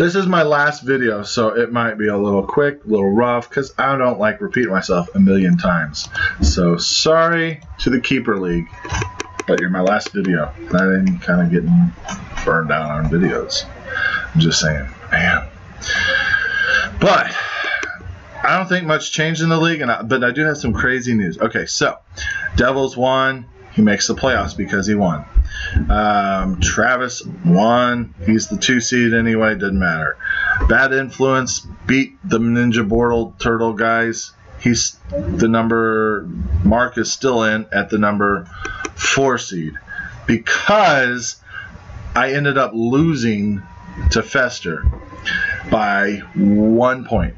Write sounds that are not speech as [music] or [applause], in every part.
This is my last video, so it might be a little quick, a little rough, because I don't like repeating myself a million times. So sorry to the Keeper League, but you're my last video. I'm kind of getting burned down on videos. I'm just saying, man. But I don't think much changed in the league, and I, but I do have some crazy news. Okay, so Devils won. He makes the playoffs because he won. Um, Travis won. He's the two seed anyway. Doesn't matter. Bad influence beat the Ninja Bortle Turtle guys. He's the number. Mark is still in at the number four seed because I ended up losing to Fester by one point.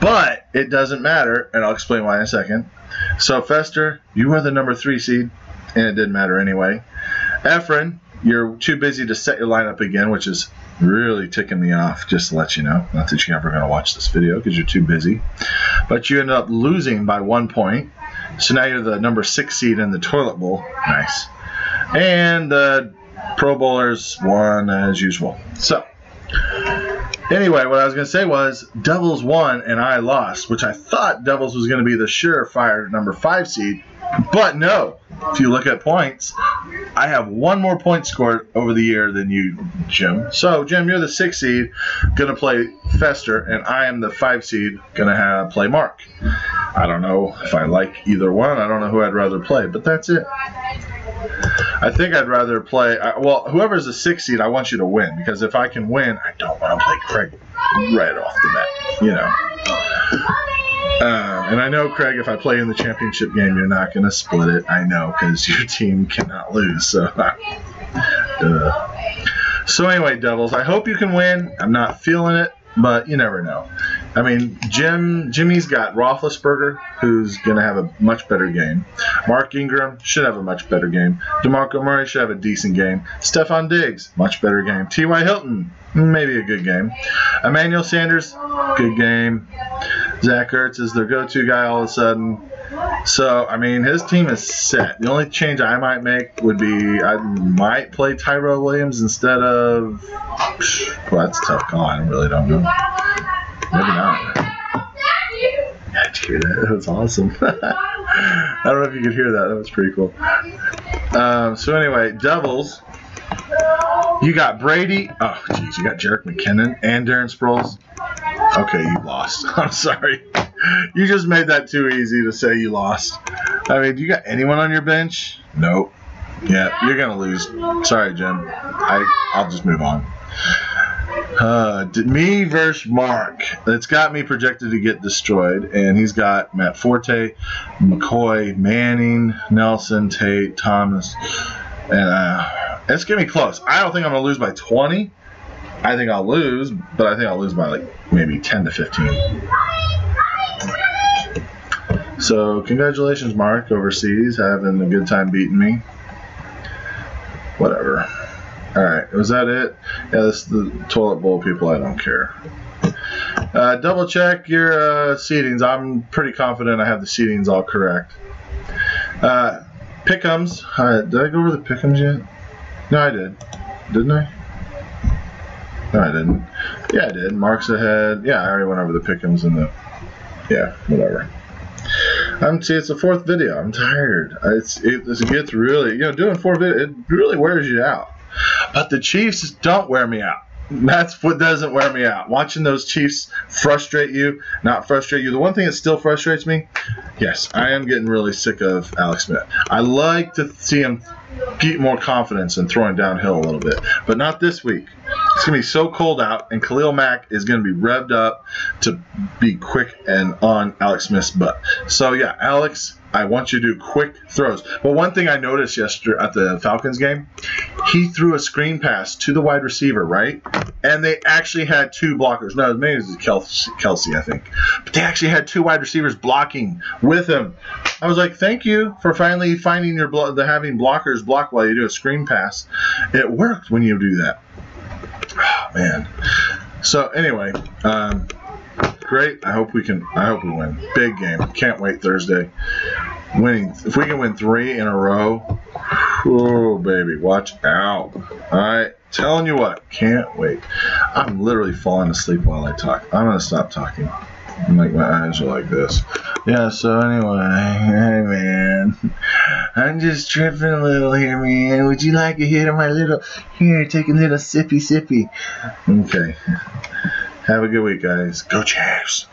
But it doesn't matter, and I'll explain why in a second. So Fester, you were the number three seed, and it didn't matter anyway. Efren, you're too busy to set your lineup again, which is really ticking me off, just to let you know. Not that you're ever going to watch this video because you're too busy. But you end up losing by one point. So now you're the number six seed in the toilet bowl. Nice. And the Pro Bowlers won as usual. So, anyway, what I was going to say was Devils won and I lost, which I thought Devils was going to be the surefire number five seed. But no, if you look at points, I have one more point scored over the year than you, Jim. So, Jim, you're the six seed, going to play Fester, and I am the five seed, going to have play Mark. I don't know if I like either one. I don't know who I'd rather play, but that's it. I think I'd rather play. Well, whoever's the six seed, I want you to win because if I can win, I don't want to play Craig right off the bat. You know. Um, and I know, Craig, if I play in the championship game, you're not going to split it. I know because your [laughs] team cannot lose. So, so anyway, Devils, I hope you can win. I'm not feeling it, but you never know. I mean, Jim Jimmy's got Roethlisberger, who's going to have a much better game. Mark Ingram should have a much better game. DeMarco Murray should have a decent game. Stefon Diggs, much better game. T.Y. Hilton, maybe a good game. Emmanuel Sanders, good game. Zach Ertz is their go-to guy all of a sudden. So, I mean, his team is set. The only change I might make would be I might play Tyrell Williams instead of. Well, that's a tough call. I really don't know. Maybe not. Yeah, hear that? That was awesome. [laughs] I don't know if you could hear that. That was pretty cool. Um, so anyway, Devils. You got Brady. Oh, jeez. You got Jerick McKinnon and Darren Sproles. Okay, you lost. [laughs] I'm sorry. You just made that too easy to say you lost. I mean, do you got anyone on your bench? Nope. Yeah, you're gonna lose. Sorry, Jim. I I'll just move on. Uh, me versus Mark. It's got me projected to get destroyed, and he's got Matt Forte, McCoy, Manning, Nelson, Tate, Thomas, and uh, it's gonna be close. I don't think I'm gonna lose by 20. I think I'll lose, but I think I'll lose by like maybe 10 to 15. So congratulations, Mark, overseas, having a good time beating me. Whatever. Alright, was that it? Yeah, this is the toilet bowl people, I don't care. Uh, double check your uh, seatings. I'm pretty confident I have the seatings all correct. Uh, Pickums. Uh, did I go over the Pickums yet? No, I did. Didn't I? No, I didn't. Yeah, I did. Mark's ahead. Yeah, I already went over the Pickums and the. Yeah, whatever. I'm see, it's the fourth video. I'm tired. It's it, it gets really you know doing four videos. It really wears you out. But the Chiefs don't wear me out. That's what doesn't wear me out. Watching those Chiefs frustrate you, not frustrate you. The one thing that still frustrates me, yes, I am getting really sick of Alex Smith. I like to see him get more confidence and throwing downhill a little bit, but not this week. It's to be so cold out, and Khalil Mack is going to be revved up to be quick and on Alex Smith's butt. So, yeah, Alex, I want you to do quick throws. But one thing I noticed yesterday at the Falcons game, he threw a screen pass to the wide receiver, right? And they actually had two blockers. No, maybe it was Kelsey, Kelce, I think. But they actually had two wide receivers blocking with him. I was like, thank you for finally finding your blo- the having blockers block while you do a screen pass. It worked when you do that. Man. So anyway, um, great. I hope we can. I hope we win. Big game. Can't wait Thursday. Winning. If we can win three in a row, oh baby, watch out. All right. telling you what, can't wait. I'm literally falling asleep while I talk. I'm gonna stop talking. Like my eyes are like this. Yeah, so anyway, hey man. I'm just tripping a little here, man. Would you like a hit of my little here, take a little sippy sippy. Okay. Have a good week, guys. Go Chiefs!